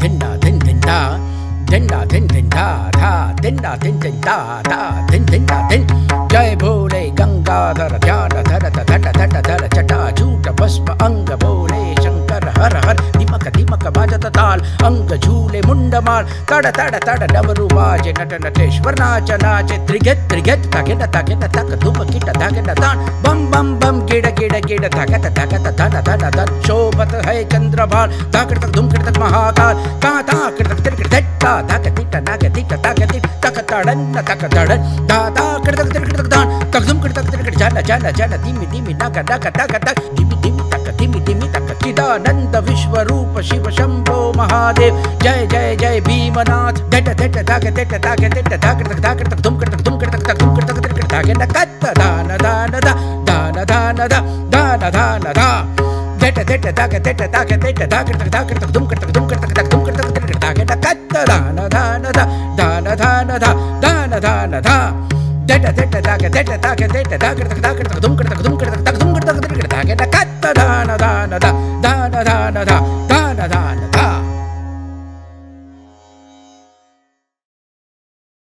धिंडा धिन धिंडा धिंडा धिन धिंडा धा धिंडा धिन धिंडा धा धिन धिंडा धिन जय भोले गंगाधर ध्यान धर धट धट धर जटा झूठ भस्म अंग बोले शंकर हर हर दिमक दिमक बाजत ताल अंग झूले मुंडमाल तड़ तड़ तड़ डमरू बाजे नट नटेश्वर नाच नाचे त्रिगत त्रिगत तगे तगे तक धुम किट धगे दान बम बम बम गिड़ गिड़ गिड़ धगत धगत धन धन है चंद्रभाल धाकड़ तक धुम तक महाकाल का ताकड़ तक तिरकड़ धट्टा धक तिट नग तिट तग तिट तक तड़न तक तड़न दा ताकड़ तक तिरकड़ तक दान तक धुम तक तिरकड़ जन जन जन दिमि दिमि नग नग तक तक दिमि दिमि तक दिमि दिमि तक चिदानंद विश्व रूप शिव शंभो महादेव जय जय जय भीमनाथ दट दट दाग दट दाग दट दाग तक दाग तक धुम तक धुम तक तक धुम तक तिरकड़ दाग न कत दान दान दा दान दान दा दान दान दा தெட்ட தெட்ட தாக்க தெட்ட தாக்க தெட்ட தாக்கட்டக்கு தாக்கட்டக்கு தும் கட்டக்கு தும் கட்டக்கு தக் தும் கட்டக்கு திரு தாக்கட்ட கத்த தான தான தா தான தான தா தான தான தா தெட்ட தெட்ட தாக்க தெட்ட தாக்க தெட்ட தாக்கட்டக்கு தாக்கட்டக்கு தும் கட்டக்கு தும் கட்டக்கு தக் தும் கட்டக்கு திரு தாக்கட்ட கத்த தான தான தா தான தான தா தான தான தா